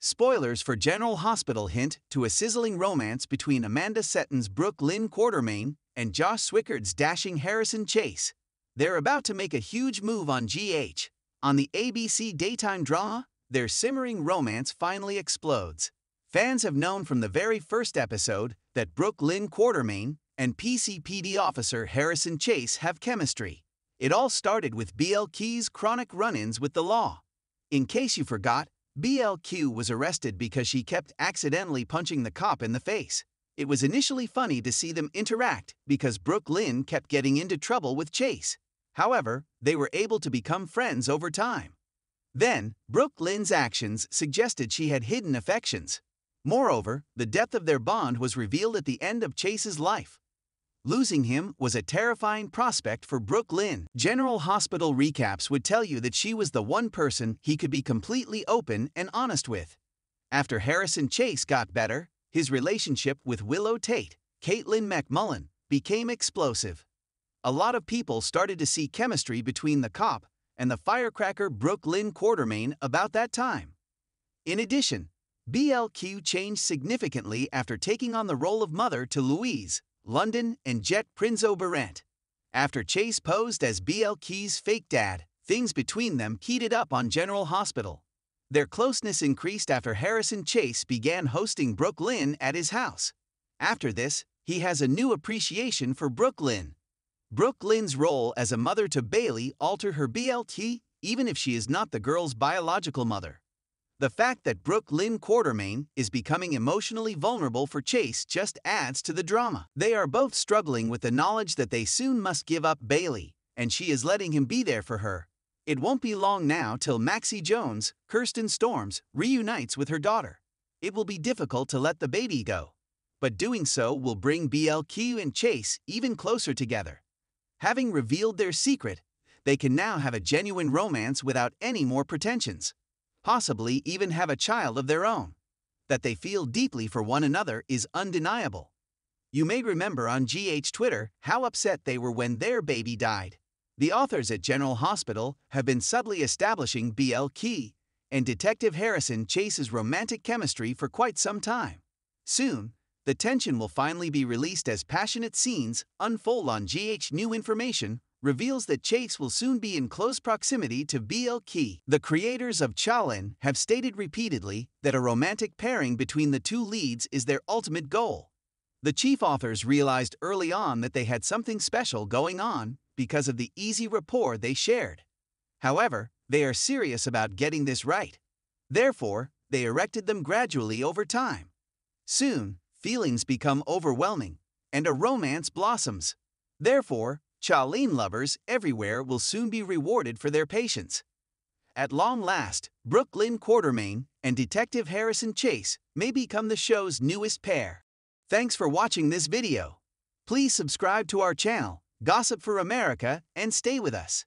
Spoilers for General Hospital hint to a sizzling romance between Amanda Setton's Brook Lynn Quartermaine and Josh Swickard's dashing Harrison Chase. They're about to make a huge move on GH. On the ABC daytime drama, their simmering romance finally explodes. Fans have known from the very first episode that Brook Lynn Quartermaine and PCPD officer Harrison Chase have chemistry. It all started with BLQ's chronic run ins with the law. In case you forgot, BLQ was arrested because she kept accidentally punching the cop in the face. It was initially funny to see them interact because Brook Lynn kept getting into trouble with Chase. However, they were able to become friends over time. Then, Brook Lynn's actions suggested she had hidden affections. Moreover, the depth of their bond was revealed at the end of Chase's life. Losing him was a terrifying prospect for Brook Lynn. General Hospital recaps would tell you that she was the one person he could be completely open and honest with. After Harrison Chase got better, his relationship with Willow Tate, Katelyn MacMullen, became explosive. A lot of people started to see chemistry between the cop and the firecracker Brook Lynn Quartermaine about that time. In addition, BLQ changed significantly after taking on the role of mother to Louise, London, and Jet Prinzo Barrett. After Chase posed as BLQ's fake dad, things between them heated up on General Hospital. Their closeness increased after Harrison Chase began hosting Brook Lynn at his house. After this, he has a new appreciation for. Brook Lynn's role as a mother to Bailey altered her BLT even if she is not the girl's biological mother. The fact that Brook Lynn Quartermaine is becoming emotionally vulnerable for Chase just adds to the drama. They are both struggling with the knowledge that they soon must give up Bailey, and she is letting him be there for her. It won't be long now till Maxie Jones, Kirsten Storms, reunites with her daughter. It will be difficult to let the baby go, but doing so will bring BLQ and Chase even closer together. Having revealed their secret, they can now have a genuine romance without any more pretensions possibly even have a child of their own. That they feel deeply for one another is undeniable. You may remember on GH Twitter how upset they were when their baby died. The authors at General Hospital have been subtly establishing BLQ and Detective Harrison Chase's romantic chemistry for quite some time. Soon, the tension will finally be released as passionate scenes unfold on GH New Information reveals that Chase will soon be in close proximity to BLQ. The creators of Cha-Lin have stated repeatedly that a romantic pairing between the two leads is their ultimate goal. The chief authors realized early on that they had something special going on because of the easy rapport they shared. However, they are serious about getting this right. Therefore, they erected them gradually over time. Soon, feelings become overwhelming, and a romance blossoms. Therefore, Cha-Lin lovers everywhere will soon be rewarded for their patience. At long last, Brook Lynn Quartermaine and Detective Harrison Chase may become the show's newest pair. Thanks for watching this video. Please subscribe to our channel, Gossip for America, and stay with us.